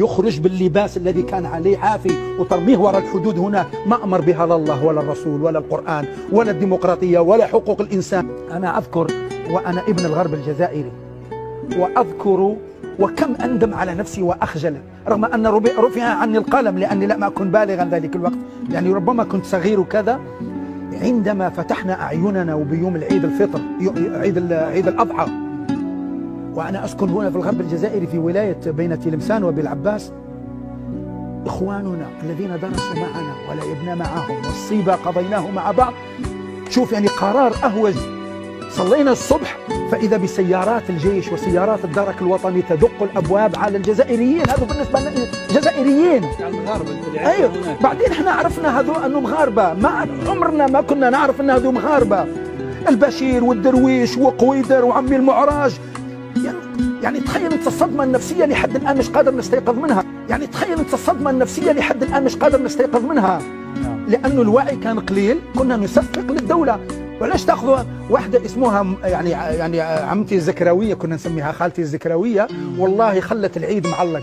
يخرج باللباس الذي كان عليه عافي وترميه وراء الحدود هنا. ما أمر بها لا الله ولا الرسول ولا القرآن ولا الديمقراطية ولا حقوق الإنسان. أنا أذكر وأنا ابن الغرب الجزائري وأذكر وكم أندم على نفسي وأخجل رغم أن رفع عني القلم لأني لم أكن بالغا ذلك الوقت. يعني ربما كنت صغير وكذا عندما فتحنا أعيننا وبيوم العيد الفطر عيد عيد الأضحى وأنا أسكن هنا في الغرب الجزائري في ولاية بين تلمسان وبالعباس. إخواننا الذين درسوا معنا ولعبنا معهم والصيبة قضيناه مع بعض. شوف يعني قرار أهوج. صلينا الصبح فإذا بسيارات الجيش وسيارات الدرك الوطني تدق الأبواب على الجزائريين. هذا بالنسبة لنا جزائريين. المغاربة أيوه بعدين إحنا عرفنا هذو أنه مغاربة ما عمرنا ما كنا نعرف أن هذو مغاربة البشير والدرويش وقويدر وعمي المعراج. يعني, يعني تخيل انت الصدمة النفسية لحد الآن مش قادر نستيقظ منها. يعني تخيل انت الصدمة النفسية لحد الآن مش قادر نستيقظ منها. لأنه الوعي كان قليل كنا نصفق للدولة. ولاش تاخذوا واحدة اسمها يعني يعني عمتي الزكراوية كنا نسميها خالتي الزكراوية. والله خلت العيد معلق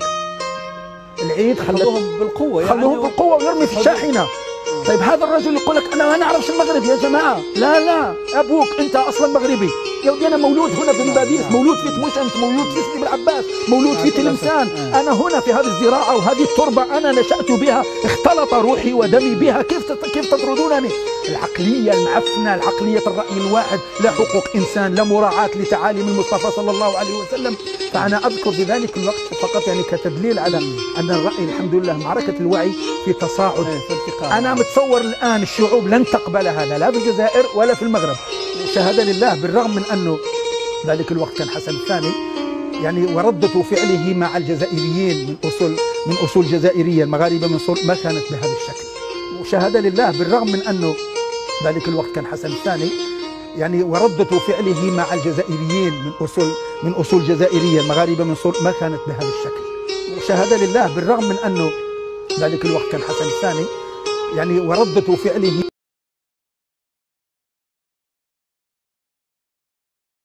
العيد خلوهم بالقوة يعني خلوهم بالقوة ويرمي في الشاحنه طيب هذا الرجل يقول لك أنا ما نعرفش المغرب يا جماعة. لا لا. أبوك أنت أصلا مغربي. يا ودي أنا مولود هنا في المباديس مولود في تموشنت مولود في سيدي بالعباس مولود في تلمسان. أنا هنا في هذه الزراعة وهذه التربة أنا نشأت بها اختلط روحي ودمي بها. كيف كيف تطردونني؟ العقلية المعفنة العقلية الرأي الواحد. لا حقوق إنسان لا مراعاة لتعاليم المصطفى صلى الله عليه وسلم. فأنا أذكر في ذلك الوقت فقط يعني كتدليل على أن الرأي الحمد لله معركة الوعي في تصاعد. أنا متصور الآن الشعوب لن تقبل هذا لا في الجزائر ولا في المغرب. شهادة لله بالرغم من أنه ذلك الوقت كان حسن الثاني. يعني وردة فعله مع الجزائريين من اصول من أصول جزائرية المغاربة من أصول ما كانت بهذا الشكل. وشهادة لله بالرغم من أنه ذلك الوقت كان حسن الثاني. يعني وردة فعله مع الجزائريين من اصول من أصول جزائرية المغاربة من أصول ما كانت بهذا الشكل. وشهادة لله بالرغم من أنه ذلك الوقت كان حسن الثاني. يعني وردة فعله